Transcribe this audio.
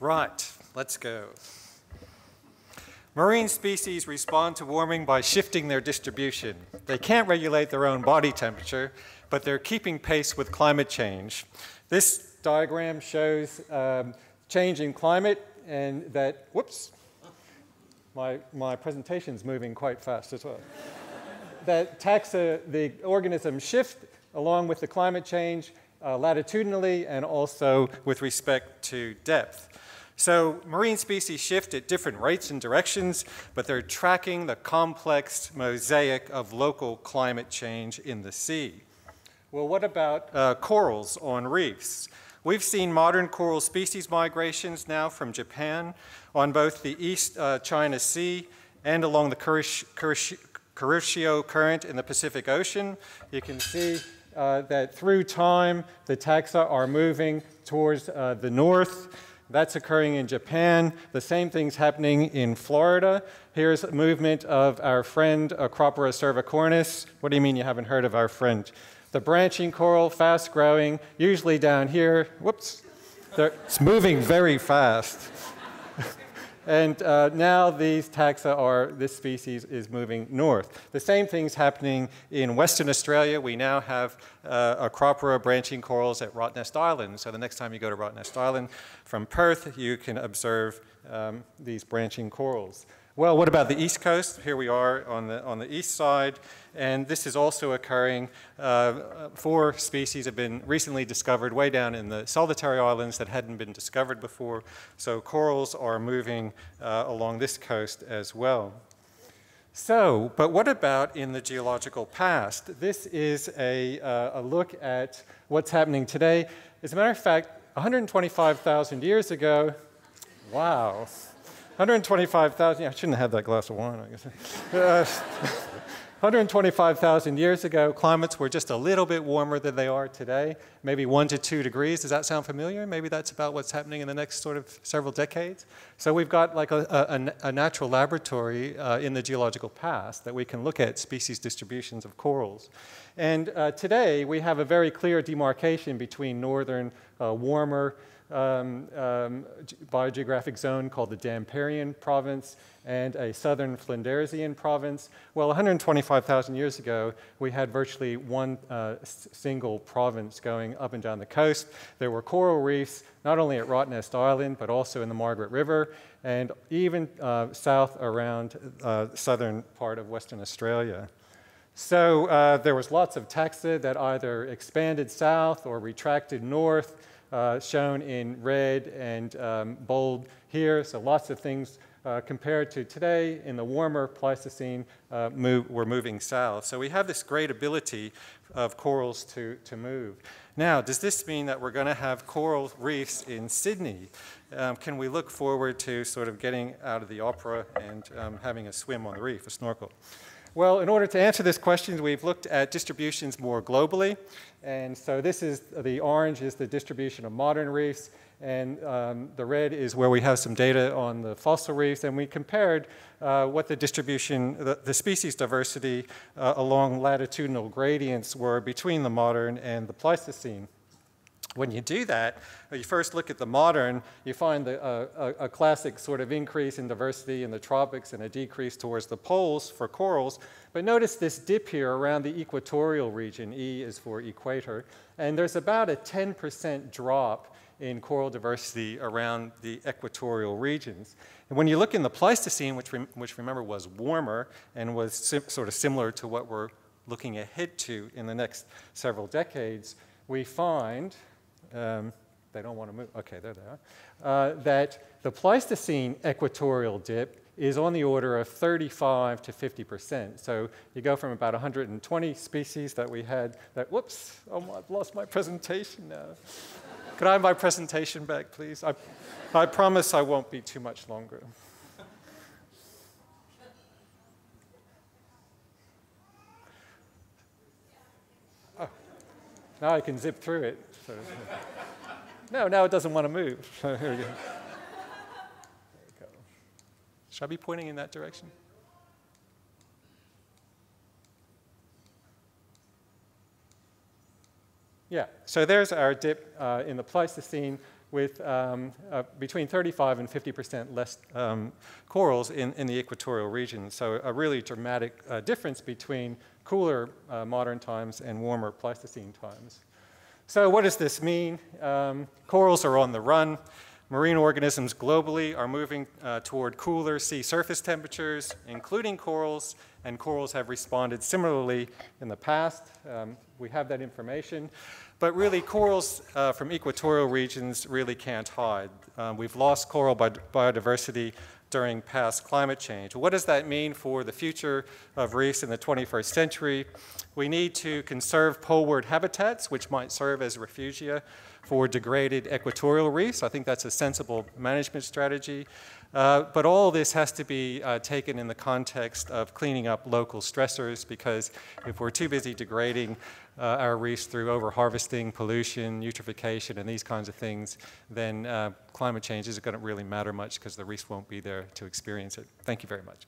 right, let's go. Marine species respond to warming by shifting their distribution. They can't regulate their own body temperature, but they're keeping pace with climate change. This diagram shows um, change in climate and that, whoops, my, my presentation's moving quite fast as well. that taxa, the organisms shift along with the climate change uh, latitudinally and also with respect to depth. So marine species shift at different rates and directions, but they're tracking the complex mosaic of local climate change in the sea. Well, what about uh, corals on reefs? We've seen modern coral species migrations now from Japan on both the East uh, China Sea and along the Kuroshio Current in the Pacific Ocean. You can see uh, that through time, the taxa are moving towards uh, the north. That's occurring in Japan. The same thing's happening in Florida. Here's a movement of our friend Acropora cervicornis. What do you mean you haven't heard of our friend? The branching coral, fast growing, usually down here. Whoops. it's moving very fast. And uh, now these taxa are, this species is moving north. The same thing's happening in Western Australia. We now have uh, Acropora branching corals at Rottnest Island. So the next time you go to Rottnest Island from Perth, you can observe um, these branching corals. Well, what about the East Coast? Here we are on the, on the east side, and this is also occurring. Uh, four species have been recently discovered way down in the solitary islands that hadn't been discovered before, so corals are moving uh, along this coast as well. So, but what about in the geological past? This is a, uh, a look at what's happening today. As a matter of fact, 125,000 years ago, wow, 125,000, yeah, I shouldn't have had that glass of wine, I guess. Uh, Uh, 125,000 years ago, climates were just a little bit warmer than they are today, maybe one to two degrees. Does that sound familiar? Maybe that's about what's happening in the next sort of several decades. So we've got like a, a, a natural laboratory uh, in the geological past that we can look at species distributions of corals. And uh, today we have a very clear demarcation between northern, uh, warmer, um, um, biogeographic zone called the Dampierian province and a southern Flindersian province. Well, 125,000 years ago, we had virtually one uh, single province going up and down the coast. There were coral reefs, not only at Rottnest Island, but also in the Margaret River, and even uh, south around uh, southern part of Western Australia. So uh, there was lots of taxa that either expanded south or retracted north, uh, shown in red and um, bold here. So lots of things uh, compared to today in the warmer Pleistocene, uh, move, we're moving south. So we have this great ability of corals to, to move. Now, does this mean that we're going to have coral reefs in Sydney? Um, can we look forward to sort of getting out of the opera and um, having a swim on the reef, a snorkel? Well, in order to answer this question, we've looked at distributions more globally. And so this is, the orange is the distribution of modern reefs, and um, the red is where we have some data on the fossil reefs, and we compared uh, what the distribution, the, the species diversity uh, along latitudinal gradients were between the modern and the Pleistocene. When you do that, you first look at the modern, you find the, uh, a, a, classic sort of increase in diversity in the tropics and a decrease towards the poles for corals. But notice this dip here around the equatorial region, E is for equator, and there's about a 10% drop in coral diversity around the equatorial regions. And when you look in the Pleistocene, which, re which remember was warmer and was sort of similar to what we're looking ahead to in the next several decades, we find um, they don't want to move. Okay, there they are. Uh, that the Pleistocene equatorial dip is on the order of 35 to 50 percent. So you go from about 120 species that we had that, whoops, oh, I've lost my presentation now. Could I have my presentation back, please? I, I promise I won't be too much longer. Now I can zip through it. So, no, now it doesn't want to move. So here we go. There we go. Should I be pointing in that direction? Yeah, so there's our dip uh, in the Pleistocene with um, uh, between 35 and 50% less um, corals in, in the equatorial region. So a really dramatic uh, difference between cooler uh, modern times and warmer Pleistocene times. So what does this mean? Um, corals are on the run. Marine organisms globally are moving uh, toward cooler sea surface temperatures, including corals, and corals have responded similarly in the past. Um, we have that information. But really, corals uh, from equatorial regions really can't hide. Um, we've lost coral biodiversity during past climate change. What does that mean for the future of reefs in the 21st century? We need to conserve poleward habitats, which might serve as refugia for degraded equatorial reefs. I think that's a sensible management strategy. Uh, but all this has to be uh, taken in the context of cleaning up local stressors because if we're too busy degrading uh, our reefs through overharvesting, pollution, eutrophication, and these kinds of things, then uh, climate change isn't going to really matter much because the reefs won't be there to experience it. Thank you very much.